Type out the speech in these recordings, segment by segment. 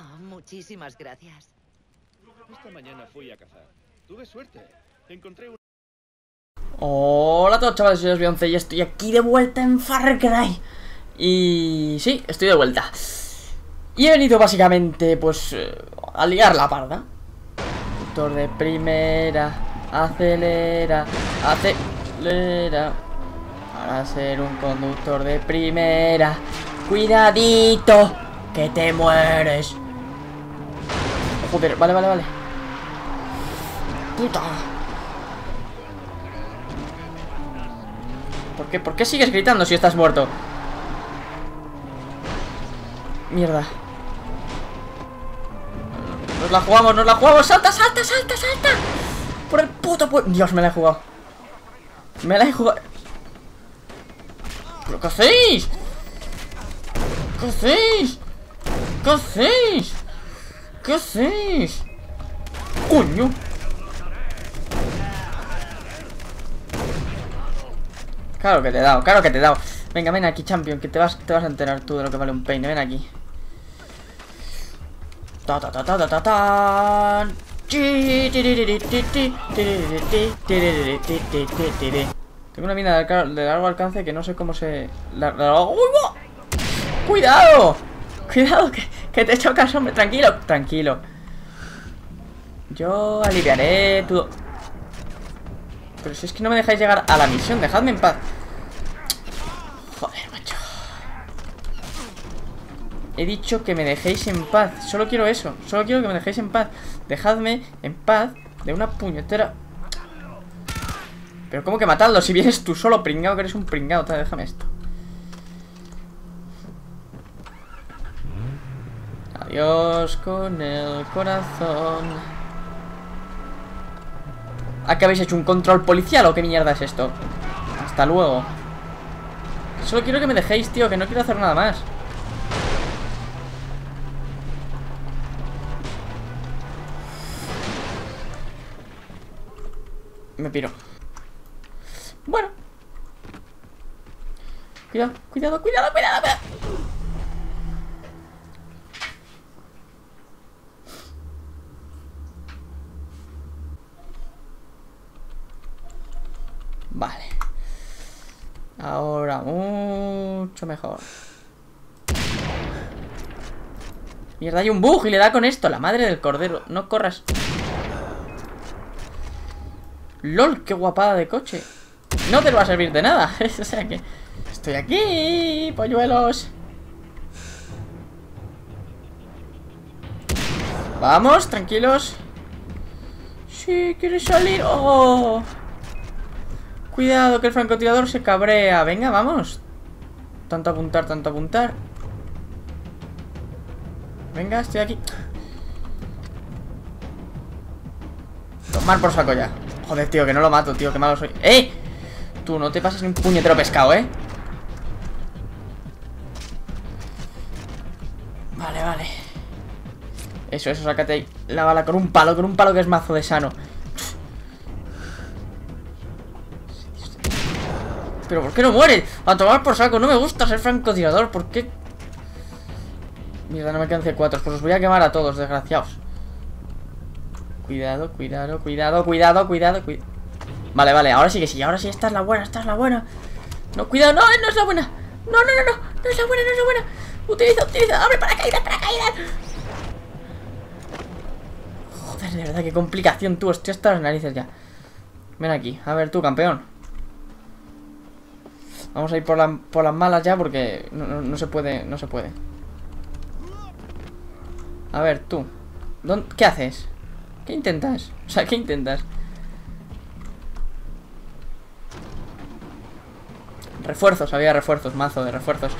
Oh, muchísimas gracias. Esta mañana fui a cazar. Tuve suerte. Encontré un... Hola a todos chavales, soy Osbionce y estoy aquí de vuelta en Far Cry Y sí, estoy de vuelta Y he venido básicamente, pues, eh, a liar la parda Conductor de primera, acelera, acelera Para ser un conductor de primera Cuidadito, que te mueres Joder, vale, vale, vale Puta ¿Por qué? ¿Por qué sigues gritando si estás muerto? Mierda Nos la jugamos, nos la jugamos ¡Salta, salta, salta, salta! Por el puto pu... Dios, me la he jugado Me la he jugado ¿Pero qué hacéis? ¿Qué hacéis? ¿Qué hacéis? ¿Qué hacéis? ¡Coño! Claro que te he dado, claro que te he dado Venga, ven aquí, champion, que te vas, te vas a enterar tú de lo que vale un peine, ven aquí ta ta ta ta ta ta ta Tengo una mina de largo alcance que no sé cómo se... ¡Uy, ¡Cuidado! Cuidado, que, que te chocas, hombre, tranquilo Tranquilo. Yo aliviaré tu... Pero si es que no me dejáis llegar a la misión, dejadme en paz. Joder, macho. He dicho que me dejéis en paz. Solo quiero eso, solo quiero que me dejéis en paz. Dejadme en paz de una puñetera. Pero ¿cómo que matadlo? Si vienes tú solo, pringado, que eres un pringado Déjame esto Adiós con el corazón. ¿A qué habéis hecho un control policial o qué mierda es esto? Hasta luego. Solo quiero que me dejéis, tío, que no quiero hacer nada más. Me piro. Bueno. Cuidado, cuidado, cuidado, cuidado, cuidado. Vale. Ahora mucho mejor. Mierda, hay un bug y le da con esto La madre del cordero, no corras. LOL, qué guapada de coche. No te va a servir de nada. O sea que Estoy aquí, polluelos. Vamos, tranquilos. Sí, quieres salir. Oh Cuidado, que el francotirador se cabrea. Venga, vamos. Tanto apuntar, tanto apuntar. Venga, estoy aquí. Tomar por saco ya. Joder, tío, que no lo mato, tío, que malo soy. ¡Eh! Tú, no te pasas ni un puñetero pescado, ¿eh? Vale, vale. Eso, eso, sácate ahí la bala con un palo, con un palo que es mazo de sano. ¿Pero por qué no muere? A tomar por saco, no me gusta ser francotirador ¿Por qué? Mierda, no me quedan C4 Pues os voy a quemar a todos, desgraciados. Cuidado, cuidado, cuidado, cuidado, cuidado, cuidado Vale, vale, ahora sí que sí, ahora sí, esta es la buena, esta es la buena. No, cuidado, no, no es la buena. No, no, no, no, no es la buena, no es la buena. Utiliza, utiliza, abre para caída, para caída Joder, de verdad, qué complicación tú, estoy hasta las narices ya. Ven aquí, a ver tú, campeón Vamos a ir por, las malas ya porque no, se puede, no se puede. A ver, tú. ¿Qué haces? ¿Qué intentas? O sea, ¿qué intentas? Refuerzos, había refuerzos, mazo de refuerzos.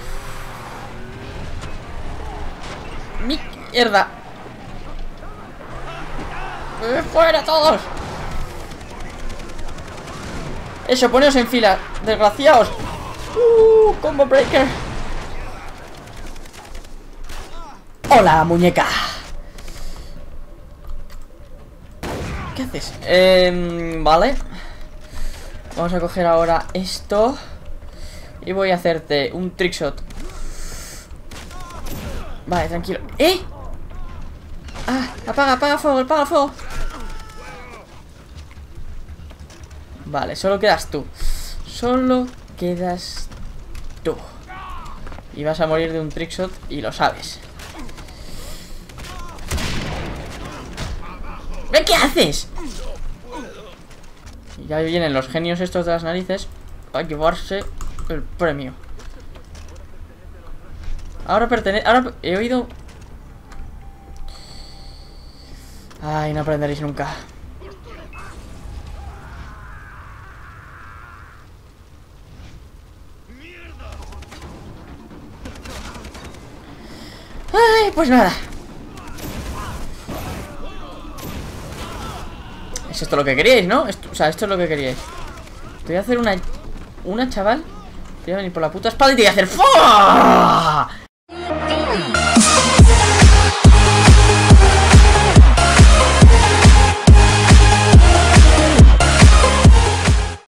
¡Mierda! ¡Fuera todos! Eso, poneos en fila, desgraciados. Uh, combo breaker. Hola, muñeca. ¿Qué haces? Eh, vale. Vamos a coger ahora esto. Y voy a hacerte un trickshot. Vale, tranquilo. ¡Eh! Ah, apaga, apaga fuego, apaga fuego. Vale, solo quedas tú. Solo quedas tú. Y vas a morir de un trickshot y lo sabes. ¿Ve qué haces? Y ya vienen los genios estos de las narices a llevarse el premio. Ahora pertenece... Ahora he oído... Ay, no aprenderéis nunca. Pues nada. Es esto lo que queríais, ¿no? O sea, esto es lo que queríais. Te voy a hacer una... Una, chaval. Te voy a venir por la puta espalda y te voy a hacer... ¡Fua!